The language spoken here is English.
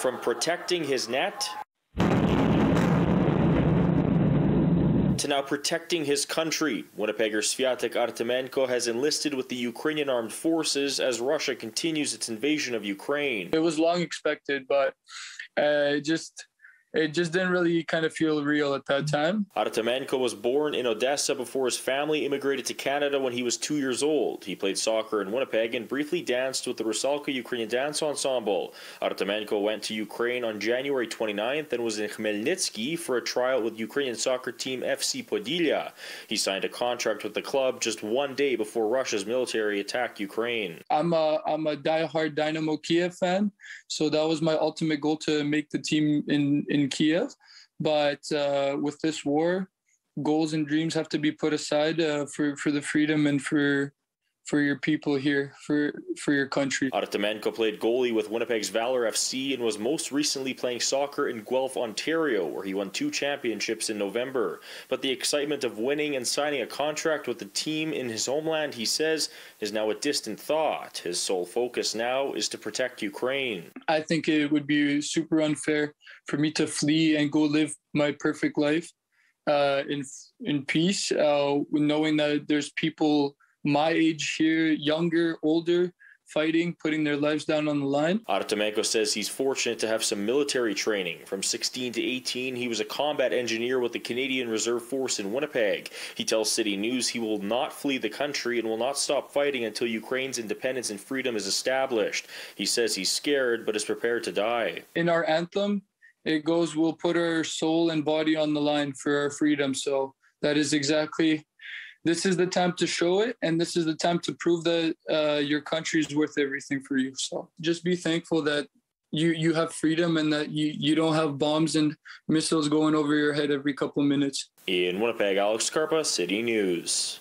From protecting his net to now protecting his country. Winnipegger Svyatik Artemenko has enlisted with the Ukrainian armed forces as Russia continues its invasion of Ukraine. It was long expected, but uh, just it just didn't really kind of feel real at that time. Artemenko was born in Odessa before his family immigrated to Canada when he was two years old. He played soccer in Winnipeg and briefly danced with the Rusalka Ukrainian Dance Ensemble. Artemenko went to Ukraine on January 29th and was in Khmelnytsky for a trial with Ukrainian soccer team FC Podillia. He signed a contract with the club just one day before Russia's military attacked Ukraine. I'm a I'm a diehard Dynamo Kiev fan, so that was my ultimate goal to make the team in in Kiev. But uh, with this war, goals and dreams have to be put aside uh, for for the freedom and for for your people here, for for your country. Artemenko played goalie with Winnipeg's Valor FC and was most recently playing soccer in Guelph, Ontario, where he won two championships in November. But the excitement of winning and signing a contract with the team in his homeland, he says, is now a distant thought. His sole focus now is to protect Ukraine. I think it would be super unfair for me to flee and go live my perfect life uh, in in peace, uh, knowing that there's people my age here, younger, older, fighting, putting their lives down on the line. Artemenko says he's fortunate to have some military training. From 16 to 18, he was a combat engineer with the Canadian Reserve Force in Winnipeg. He tells City News he will not flee the country and will not stop fighting until Ukraine's independence and freedom is established. He says he's scared but is prepared to die. In our anthem, it goes, We'll put our soul and body on the line for our freedom. So that is exactly this is the time to show it and this is the time to prove that uh, your country is worth everything for you. So just be thankful that you you have freedom and that you you don't have bombs and missiles going over your head every couple minutes. In winnipeg alex Karpa city news